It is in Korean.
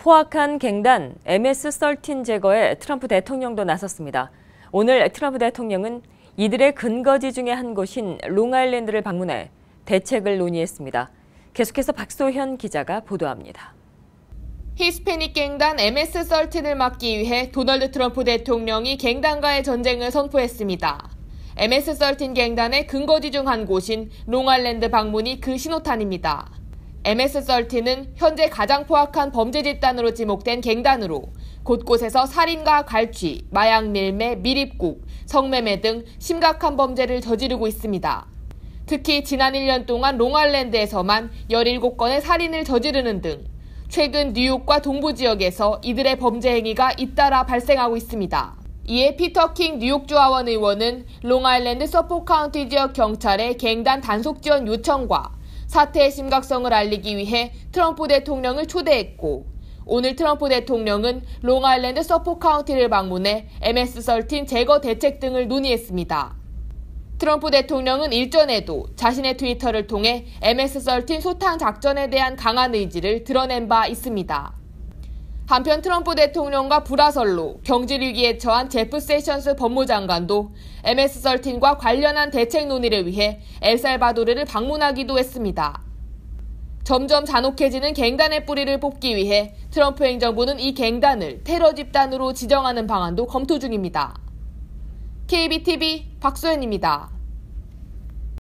포악한 갱단 MS-13 제거에 트럼프 대통령도 나섰습니다. 오늘 트럼프 대통령은 이들의 근거지 중의 한 곳인 롱아일랜드를 방문해 대책을 논의했습니다. 계속해서 박소현 기자가 보도합니다. 히스패닉 갱단 MS-13을 막기 위해 도널드 트럼프 대통령이 갱단과의 전쟁을 선포했습니다. MS-13 갱단의 근거지 중 한 곳인 롱아일랜드 방문이 그 신호탄입니다. MS-13는 현재 가장 포악한 범죄 집단으로 지목된 갱단으로 곳곳에서 살인과 갈취, 마약 밀매, 밀입국, 성매매 등 심각한 범죄를 저지르고 있습니다. 특히 지난 1년 동안 롱아일랜드에서만 17건의 살인을 저지르는 등 최근 뉴욕과 동부 지역에서 이들의 범죄 행위가 잇따라 발생하고 있습니다. 이에 피터 킹 뉴욕 주 하원 의원은 롱아일랜드 서포 카운티 지역 경찰의 갱단 단속 지원 요청과 사태의 심각성을 알리기 위해 트럼프 대통령을 초대했고 오늘 트럼프 대통령은 롱아일랜드 서포 카운티를 방문해 MS-13 제거 대책 등을 논의했습니다. 트럼프 대통령은 일전에도 자신의 트위터를 통해 MS-13 소탕 작전에 대한 강한 의지를 드러낸 바 있습니다. 한편 트럼프 대통령과 불화설로 경질 위기에 처한 제프 세션스 법무장관도 MS-13과 관련한 대책 논의를 위해 엘살바도르를 방문하기도 했습니다. 점점 잔혹해지는 갱단의 뿌리를 뽑기 위해 트럼프 행정부는 이 갱단을 테러 집단으로 지정하는 방안도 검토 중입니다. KBTV 박소연입니다.